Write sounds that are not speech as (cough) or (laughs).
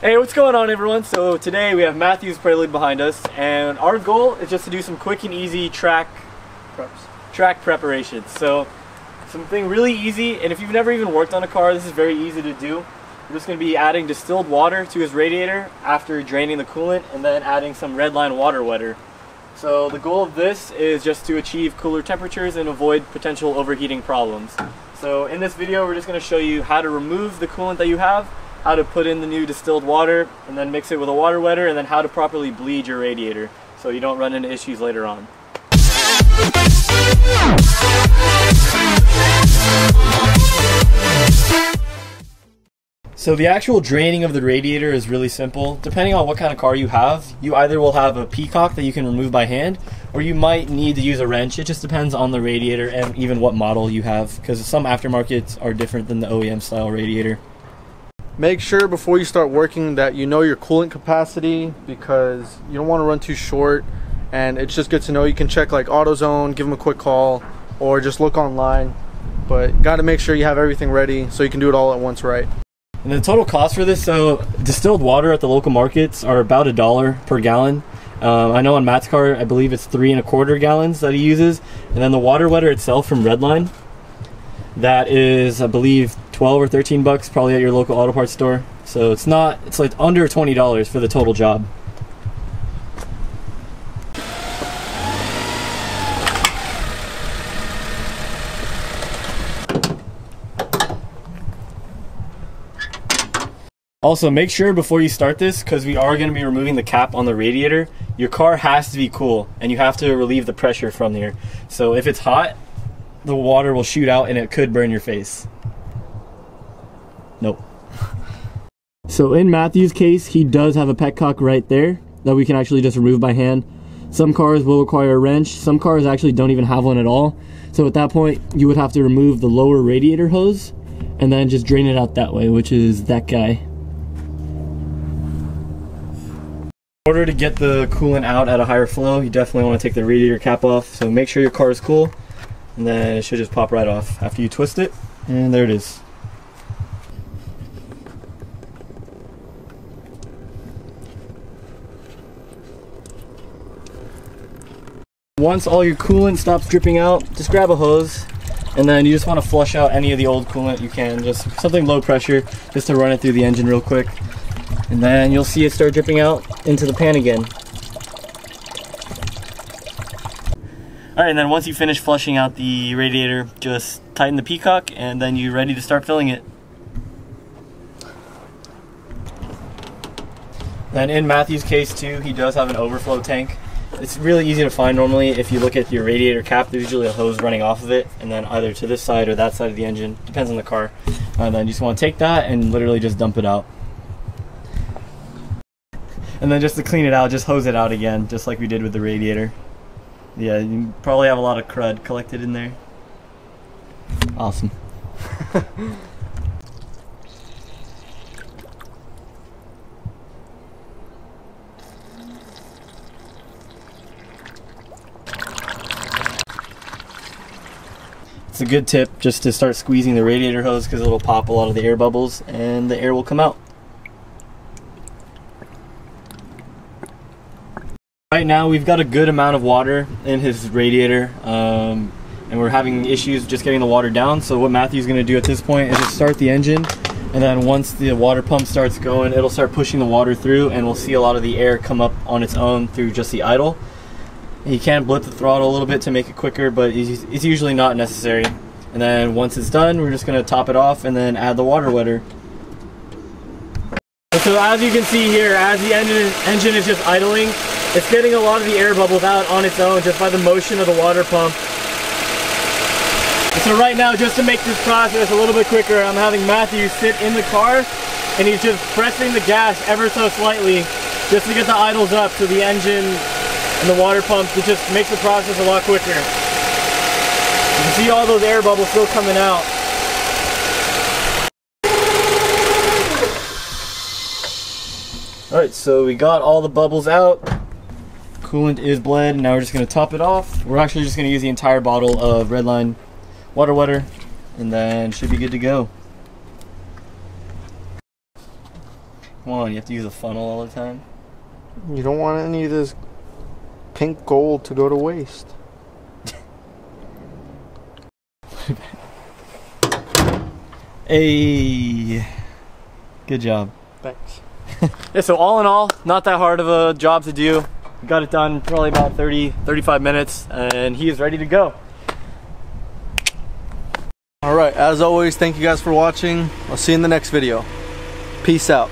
Hey, what's going on everyone? So today we have Matthews Prelude behind us and our goal is just to do some quick and easy track preps. Track preparations. So something really easy and if you've never even worked on a car, this is very easy to do. We're just going to be adding distilled water to his radiator after draining the coolant and then adding some redline water wetter. So the goal of this is just to achieve cooler temperatures and avoid potential overheating problems. So in this video we're just going to show you how to remove the coolant that you have how to put in the new distilled water and then mix it with a water wetter and then how to properly bleed your radiator so you don't run into issues later on. So the actual draining of the radiator is really simple. Depending on what kind of car you have, you either will have a petcock that you can remove by hand or you might need to use a wrench. It just depends on the radiator and even what model you have because some aftermarkets are different than the OEM style radiator. Make sure before you start working that you know your coolant capacity because you don't want to run too short and it's just good to know you can check like AutoZone, give them a quick call or just look online. But got to make sure you have everything ready so you can do it all at once right. And the total cost for this, so distilled water at the local markets are about a dollar per gallon. Um, I know on Matt's car, I believe it's three and a quarter gallons that he uses. And then the water wetter itself from Redline, that is, I believe, 12 or 13 bucks probably at your local auto parts store. So it's not, it's like under $20 for the total job. Also, make sure before you start this, because we are going to be removing the cap on the radiator, your car has to be cool and you have to relieve the pressure from there. So if it's hot, the water will shoot out and it could burn your face. Nope. (laughs) so in Matthew's case, he does have a petcock right there that we can actually just remove by hand. Some cars will require a wrench. Some cars actually don't even have one at all. So at that point, you would have to remove the lower radiator hose and then just drain it out that way, which is that guy. In order to get the coolant out at a higher flow, you definitely want to take the radiator cap off. So make sure your car is cool and then it should just pop right off after you twist it. And there it is. Once all your coolant stops dripping out, just grab a hose and then you just want to flush out any of the old coolant you can. Just something low pressure just to run it through the engine real quick. And then you'll see it start dripping out into the pan again. Alright, and then once you finish flushing out the radiator, just tighten the petcock and then you're ready to start filling it. And in Matthew's case too, he does have an overflow tank. It's really easy to find normally. If you look at your radiator cap, there's usually a hose running off of it, and then either to this side or that side of the engine, depends on the car. And then you just want to take that and literally just dump it out. And then just to clean it out, just hose it out again, just like we did with the radiator. Yeah, you probably have a lot of crud collected in there. Awesome. (laughs) It's a good tip just to start squeezing the radiator hose because it'll pop a lot of the air bubbles and the air will come out. Right now we've got a good amount of water in his radiator um, and we're having issues just getting the water down. So what Matthew's going to do at this point is just start the engine and then once the water pump starts going it'll start pushing the water through and we'll see a lot of the air come up on its own through just the idle. He can blip the throttle a little bit to make it quicker, but it's usually not necessary. And then once it's done, we're just going to top it off and then add the water wetter. So as you can see here, as the engine, engine is just idling, it's getting a lot of the air bubbles out on its own just by the motion of the water pump. So right now, just to make this process a little bit quicker, I'm having Matthew sit in the car and he's just pressing the gas ever so slightly just to get the idles up so the engine and the water pump, it just makes the process a lot quicker. You can see all those air bubbles still coming out. Alright, so we got all the bubbles out. Coolant is bled, now we're just going to top it off. We're actually just going to use the entire bottle of Redline water wetter, and then should be good to go. Come on, you have to use a funnel all the time. You don't want any of this pink gold to go to waste. (laughs) Hey, good job. Thanks. (laughs) Yeah, so all in all, not that hard of a job to do. We got it done probably about 30, 35 minutes, and he is ready to go. All right, as always, thank you guys for watching. I'll see you in the next video. Peace out.